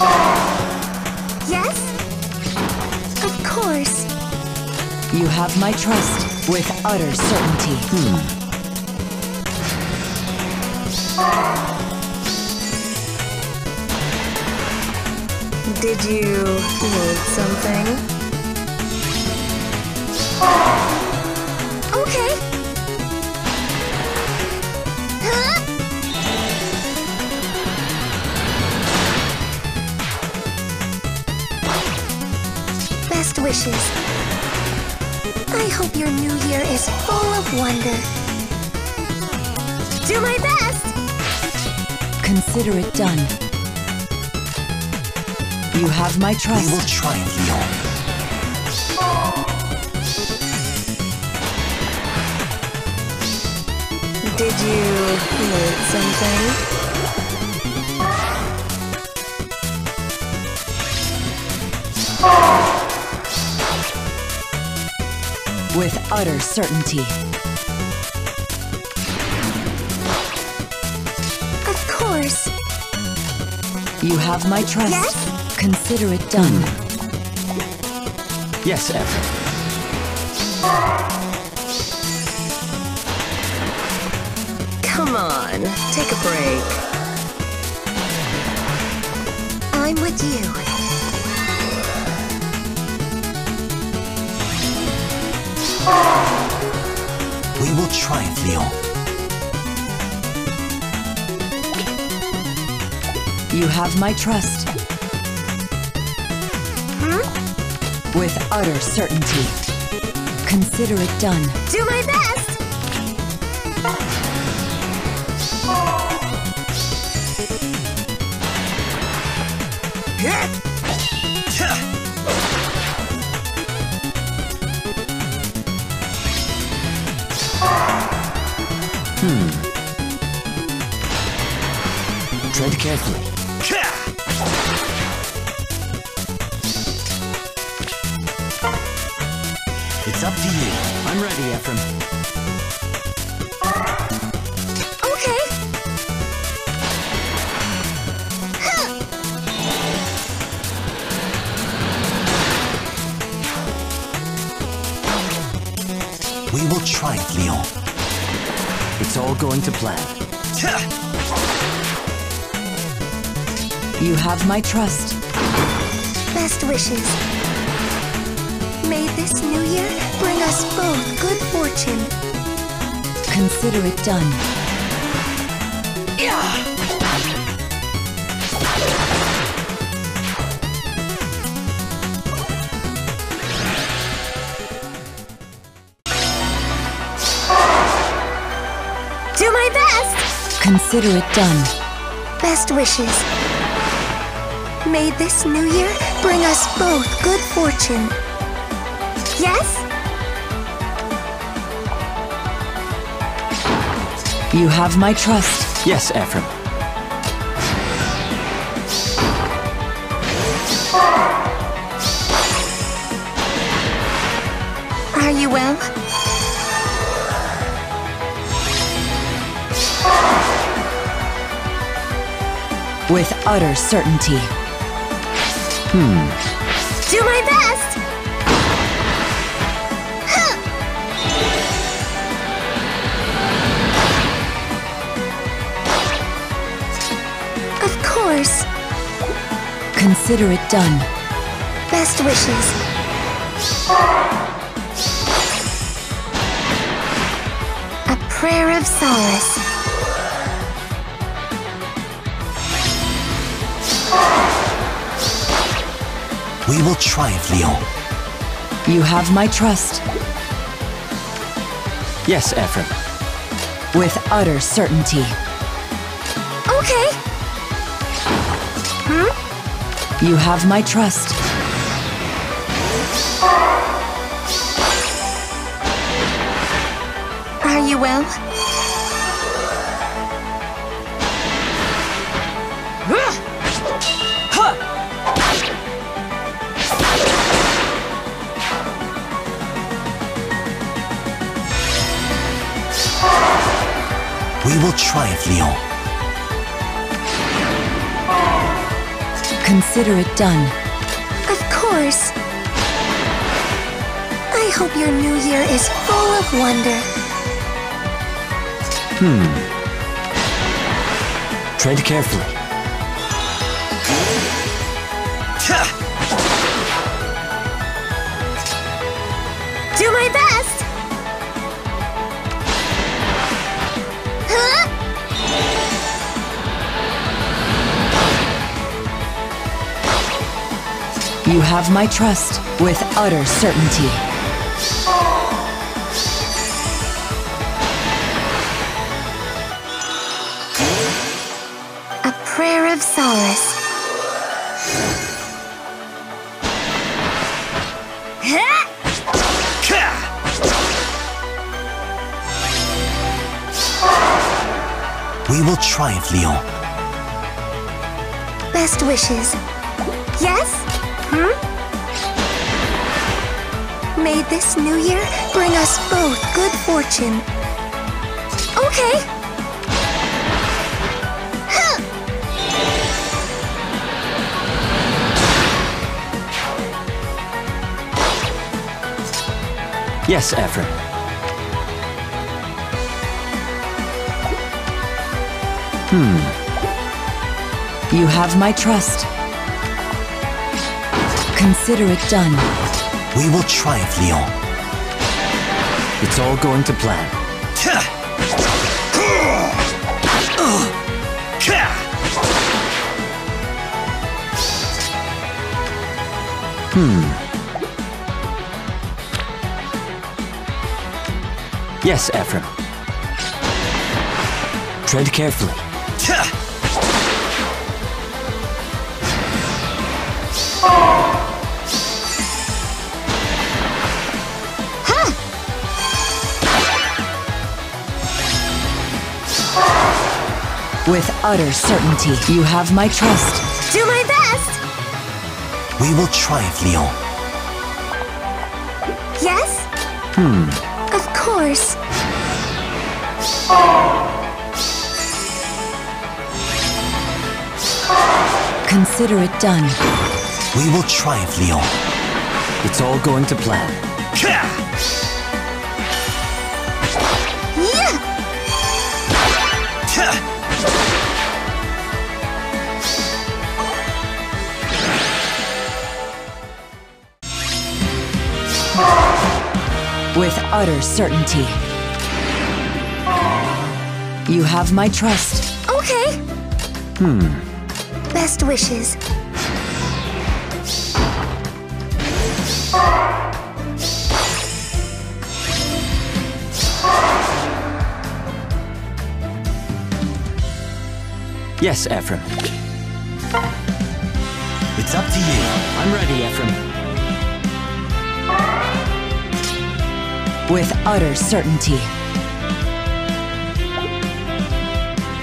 Yes? Of course. You have my trust with utter certainty. Hmm. Did you need something? Wishes. I hope your new year is full of wonder. Do my best! Consider it done. You have my trust. We trust. will triumph, Lyon. Did you need something? Oh. With utter certainty. Of course. You have my trust. Yes? Consider it done. Hmm. Yes, Ephraim. Come on, take a break. I'm with you. Triumph, Lyon. You have my trust. Hmm? With utter certainty. Consider it done. Do my best! Tread carefully. It's up to you. I'm ready, Ephraim. Okay. We will triumph, Lyon. It's all going to plan. You have my trust. Best wishes. May this new year bring us both good fortune. Consider it done. Do my best! Consider it done. Best wishes. May this new year bring us both good fortune. Yes? You have my trust. Yes, Ephraim. Are you well? With utter certainty. Hmm. Do my best! Of course. Consider it done. Best wishes. A prayer of solace. We will triumph, Lyon. You have my trust. Yes, Ephraim. With utter certainty. Okay. Hmm? You have my trust. Are you well? We will Lyon. Consider it done. Of course. I hope your new year is full of wonder. Hmm. Tread carefully. You have my trust with utter certainty. A prayer of solace. We will triumph, Lyon. Best wishes. Yes? Hmm? May this new year bring us both good fortune. Okay. Yes, Ephraim. Hmm. You have my trust. Consider it done. We will triumph, Lyon. It's all going to plan. Hmm. Yes, Ephraim. Tread carefully. With utter certainty, you have my trust. Do my best. We will triumph, Lyon. Yes? Hmm. Of course. Consider it done. We will triumph, Lyon. It's all going to plan. Yeah! With utter certainty. You have my trust. Okay. Hmm. Best wishes. Yes, Ephraim. It's up to you. I'm ready, Ephraim. With utter certainty.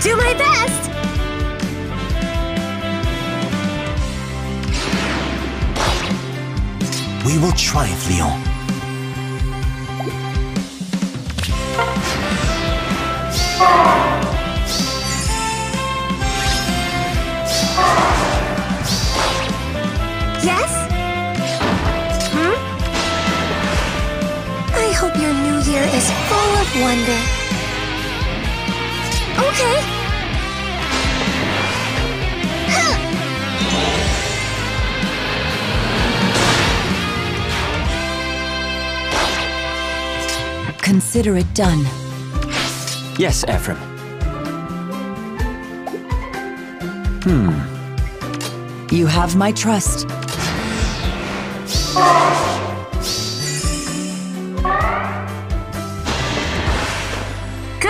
Do my best. We will triumph, Lyon. Yes? Wonder. Okay. Huh. Consider it done. Yes, Ephraim. Hmm. You have my trust.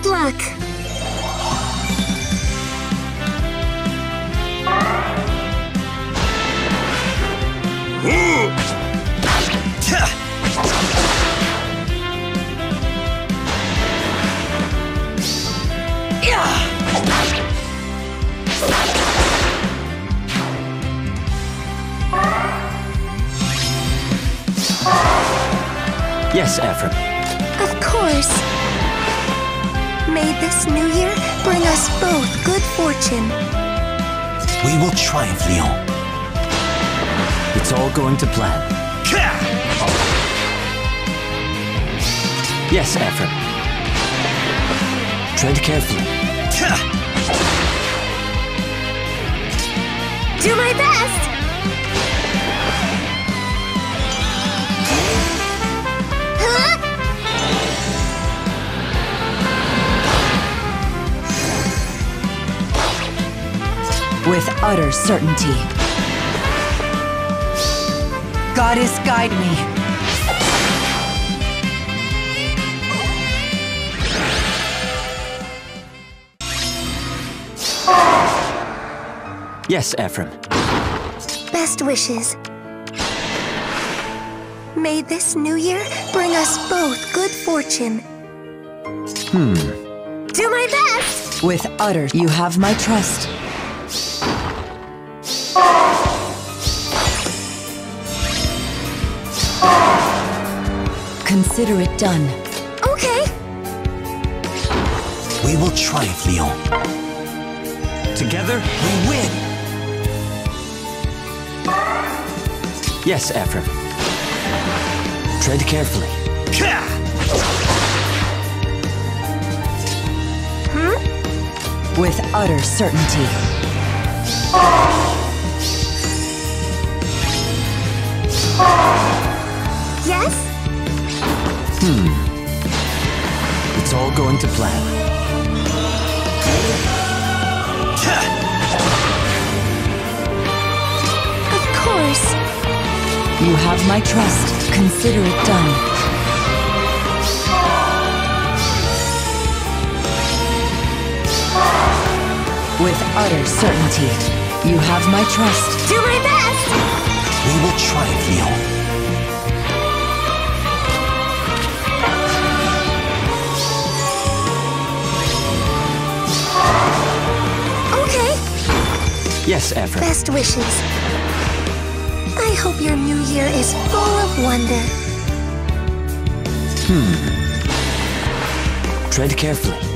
Good luck. Yes, Ephraim. Of course. May this new year bring us both good fortune. We will triumph, Lyon. It's all going to plan. Yes, Ephraim. Tread carefully. Do my best! With utter certainty. Goddess, guide me. Yes, Ephraim. Best wishes. May this new year bring us both good fortune. Hmm. Do my best! With utter, you have my trust. Consider it done. Okay. We will triumph, Lyon. Together, we win! Yes, Ephraim. Tread carefully. Hmm? With utter certainty. Yes? Hmm. It's all going to plan. Of course. You have my trust. Consider it done. With utter certainty. You have my trust. Do my best! We will triumph, Lyon. Yes, Ephraim. Best wishes. I hope your new year is full of wonder. Hmm. Tread carefully.